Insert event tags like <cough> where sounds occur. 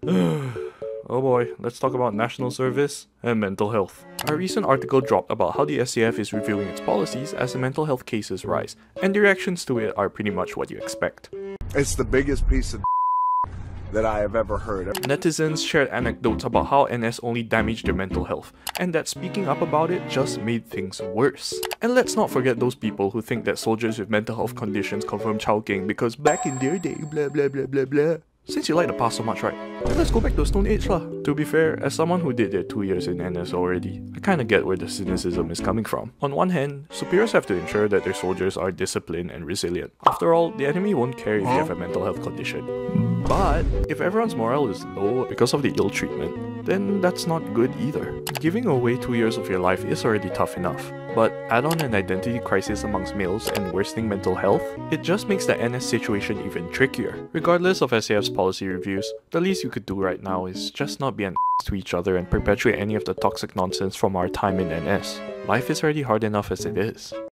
<sighs> oh boy, let's talk about national service and mental health. A recent article dropped about how the SAF is reviewing its policies as the mental health cases rise, and the reactions to it are pretty much what you expect. It's the biggest piece of <laughs> that I have ever heard. Netizens shared anecdotes about how NS only damaged their mental health, and that speaking up about it just made things worse. And let's not forget those people who think that soldiers with mental health conditions confirm chao keng because back in their day, blah blah blah blah blah. Since you like the past so much, right? Let's go back to the Stone Age lah. To be fair, as someone who did their 2 years in NS already, I kinda get where the cynicism is coming from. On one hand, superiors have to ensure that their soldiers are disciplined and resilient. After all, the enemy won't care if you have a mental health condition. But if everyone's morale is low because of the ill treatment, then that's not good either. Giving away 2 years of your life is already tough enough, but add on an identity crisis amongst males and worsening mental health, it just makes the NS situation even trickier. Regardless of SAF's policy reviews, the least you could do right now is just not be an <laughs> to each other and perpetuate any of the toxic nonsense from our time in NS. Life is already hard enough as it is.